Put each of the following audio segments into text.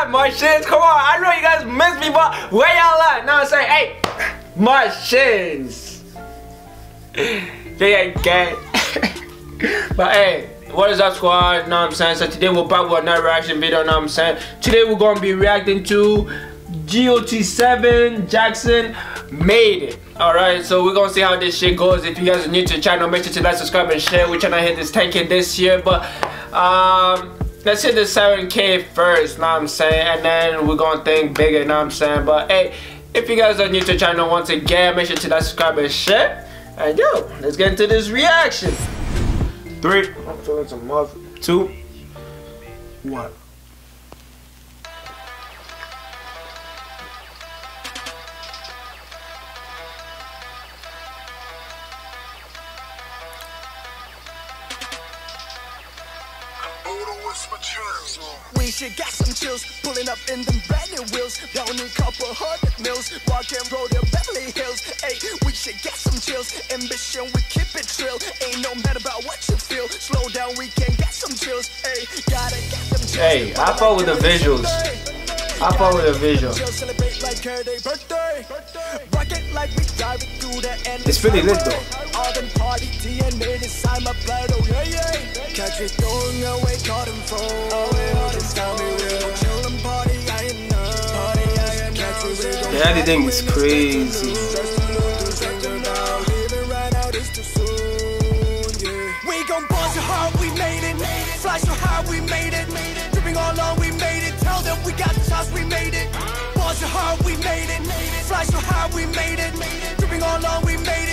at, Martians? Come on, I know you guys miss me, but where y'all at? Now I'm saying, hey, Martians. They ain't gay. but hey, what is up squad? Know what I'm saying? So today we're back with another reaction video, know what I'm saying? Today we're gonna be reacting to GOT7 Jackson made it. Alright, so we're gonna see how this shit goes. If you guys are new to the channel, make sure to like, subscribe, and share. We're trying to hit this 10k this year, but um let's hit the 7k first, know what I'm saying? And then we're gonna think bigger, know what I'm saying? But hey, if you guys are new to the channel once again, make sure to that subscribe, and share. And yo, let's get into this reaction. Three, I'm feeling some muff. Two, one. We should get some chills, pulling up in them brand new wheels. Don't need couple hundred mils, walk and roll the Beverly Hills. Hey, we should get some chills. Ambition, we keep it trill. Ain't no matter about what you feel. Slow down, we can get some chills. Hey, gotta get them chills. Hey, I fuck with the visuals. I fuck with the visual. It's pretty lit though. Catch it throwing away, him from. Just tell me we'll chill and party, I ain't none. Catch it, we gon' The editing is crazy. We gon' ball so hard, we made it. Fly so high, we made it. Dripping all on, we made it. Tell them we got the sauce, we made it. Ball so hard, we made it. Fly so high, we made it. Dripping all on, we made it.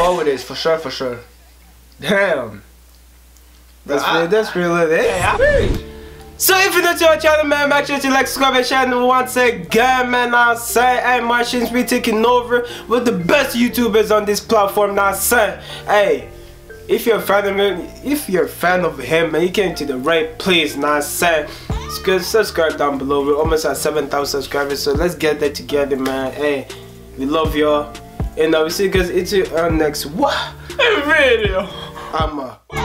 All we Hey, made I it. fuck with this for sure, for sure. Damn. That's pretty, that's pretty lit. Eh? Hey, so if you're new to our channel, man, make sure to like, subscribe, and share. And once again, man, I say, hey, Martians, we taking over with the best YouTubers on this platform. Now, say, hey, if you're a fan of him, if you're a fan of him, man, you came to the right place. Now, say, subscribe down below. We're almost at 7,000 subscribers, so let's get that together, man. Hey, we love y'all, and I will see you guys our next what video. I'm a.